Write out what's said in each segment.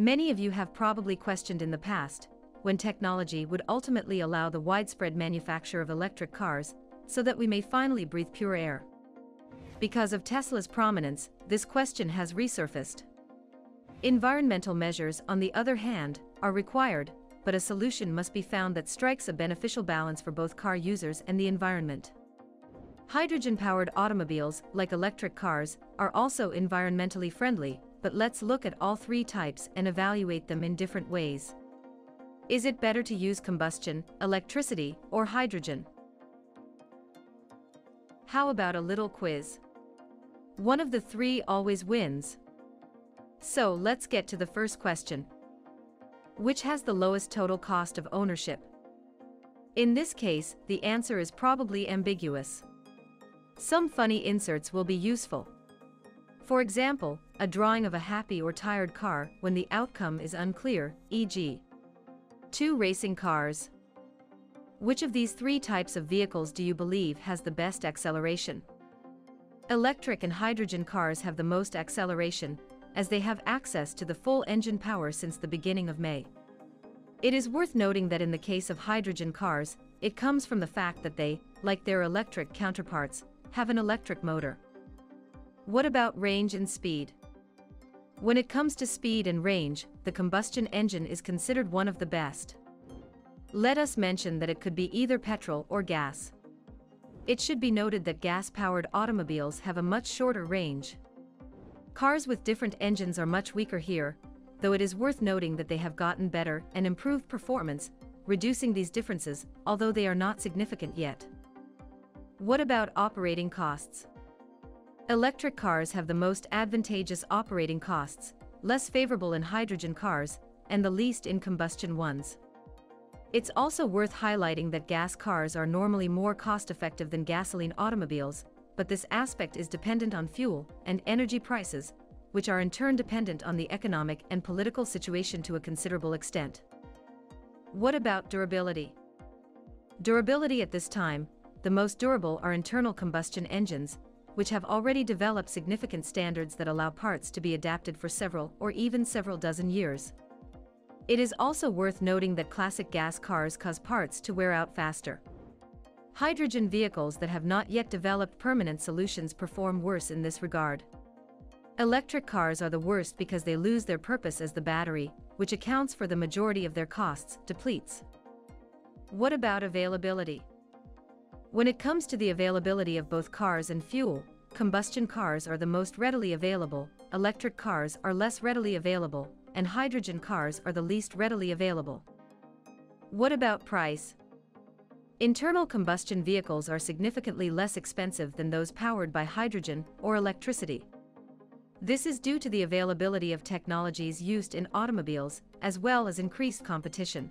Many of you have probably questioned in the past when technology would ultimately allow the widespread manufacture of electric cars so that we may finally breathe pure air. Because of Tesla's prominence, this question has resurfaced. Environmental measures, on the other hand, are required, but a solution must be found that strikes a beneficial balance for both car users and the environment. Hydrogen-powered automobiles, like electric cars, are also environmentally friendly, but let's look at all three types and evaluate them in different ways. Is it better to use combustion, electricity, or hydrogen? How about a little quiz? One of the three always wins. So let's get to the first question. Which has the lowest total cost of ownership? In this case, the answer is probably ambiguous. Some funny inserts will be useful. For example, a drawing of a happy or tired car when the outcome is unclear, e.g. Two racing cars. Which of these three types of vehicles do you believe has the best acceleration? Electric and hydrogen cars have the most acceleration, as they have access to the full engine power since the beginning of May. It is worth noting that in the case of hydrogen cars, it comes from the fact that they, like their electric counterparts, have an electric motor. What about range and speed? When it comes to speed and range, the combustion engine is considered one of the best. Let us mention that it could be either petrol or gas. It should be noted that gas-powered automobiles have a much shorter range. Cars with different engines are much weaker here, though it is worth noting that they have gotten better and improved performance, reducing these differences, although they are not significant yet. What about operating costs? Electric cars have the most advantageous operating costs, less favorable in hydrogen cars, and the least in combustion ones. It's also worth highlighting that gas cars are normally more cost-effective than gasoline automobiles, but this aspect is dependent on fuel and energy prices, which are in turn dependent on the economic and political situation to a considerable extent. What about durability? Durability at this time, the most durable are internal combustion engines, which have already developed significant standards that allow parts to be adapted for several or even several dozen years. It is also worth noting that classic gas cars cause parts to wear out faster. Hydrogen vehicles that have not yet developed permanent solutions perform worse in this regard. Electric cars are the worst because they lose their purpose as the battery, which accounts for the majority of their costs, depletes. What about availability? When it comes to the availability of both cars and fuel, combustion cars are the most readily available, electric cars are less readily available, and hydrogen cars are the least readily available. What about price? Internal combustion vehicles are significantly less expensive than those powered by hydrogen or electricity. This is due to the availability of technologies used in automobiles, as well as increased competition.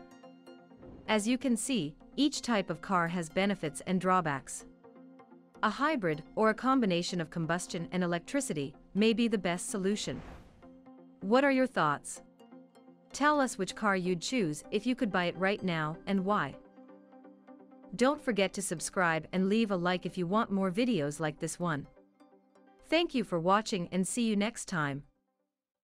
As you can see, each type of car has benefits and drawbacks. A hybrid, or a combination of combustion and electricity, may be the best solution. What are your thoughts? Tell us which car you'd choose if you could buy it right now and why. Don't forget to subscribe and leave a like if you want more videos like this one. Thank you for watching and see you next time.